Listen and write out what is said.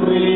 guide